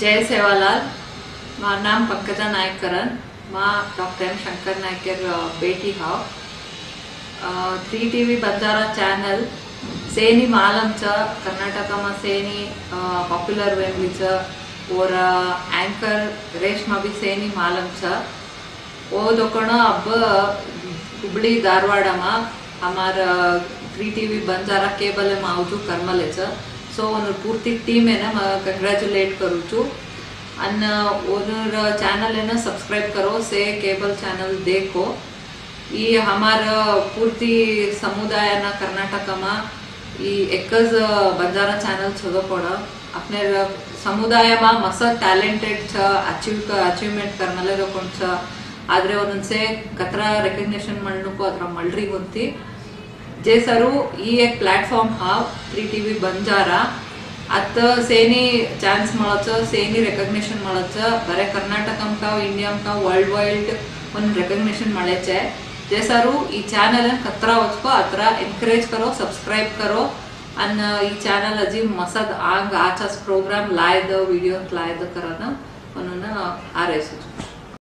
जय सेवालाल मां नाम पंकजा नायकरन मां डॉक्टर एम शंकर नायकर बेटी हाव थ्री टीवी बंजारा चॅनल सेनी माल आमचं कर्नाटकामा सेनी पॉप्युलर वेमलीचं और अँकर रेशमा बी सेनी माल आमचं ओ दोकण अब हुबळी धारवाडमा हमार थ्री टीवी बंजारा केबल मावजू करमलेचं સો ઓનર પૂરતી ટીમ એને કંગ્રેચ્યુલેટ કરું છું અને ઓનર ચેનલ એને સબસ્ક્રાઈબ કરો સે કેબલ ચેનલ દેખો ಈ ಹಮಾರ ಪೂರ್ತಿ ಸಮುದಾಯನ ಕರ್ನಾಟಕಮ, ಈ ಎಕ್ಕಸ್ ಬಂಜಾರ ಚಾನಲ್ ಚಲೋ ಕೊಡ ಅಪ್ನೆ ಸಮುದಾಯಮ ಮಸ ಟ್ಯಾಲೆಂಟೆಡ್ ಛ ಅಚೀವ್ ಅಚೀವ್ಮೆಂಟ್ ಕರ್ನಲ್ಲೇ ತಕೊಂಡ್ ಛ. ಆದರೆ ಒಂದೊಂದ್ಸೆ ಕತ್ರ ರೆಕಗ್ನೇಷನ್ ಮಾಡ್ಲಿಕ್ಕೂ ಅದ್ರ ಮಳ್ರಿ ಹೊಂತಿ ಜೇಸರು ಈ ಪ್ಲಾಟ್ಫಾರ್ಮ್ ಹಾ હાવ ಟಿ ವಿ ಬಂಜಾರ. ಅತ್ತ ಸೇನಿ ಚಾನ್ಸ್ ಮಾಡೋಚ ಸೇನಿ ರೆಕಗ್ನಿಷನ್ ಮಾಡೋಚ ಬರೆ ಕರ್ನಾಟಕ ಅಂಕಾವ್ ಇಂಡಿಯಾ ಅಂಕಾವ್ ವರ್ಲ್ಡ್ ವೈಡ್ ಒಂದು ರೆಕಗ್ನಿಷನ್ ಮಾಡಚ್ಚೆ ಜೇಸರು ಈ ಚಾನೆಲ್ ಅನ್ನು ಕತ್ರ ಹಚ್ಕೋ ಅತ್ರ ಎನ್ಕರೇಜ್ ಕರೋ ಸಬ್ಸ್ಕ್ರೈಬ್ ಕರೋ. ಅನ್ನ ಈ ಚಾನೆಲ್ ಅಜಿ ಮಸದ್ ಆಂಗ್ ಆಚಾಸ್ ಪ್ರೋಗ್ರಾಮ್ ಲಾಯ್ದ ವಿಡಿಯೋ ಲಾಯ್ದ ಕರೋದ ಒಂದನ್ನು ಆರೈಸಿದ್ರು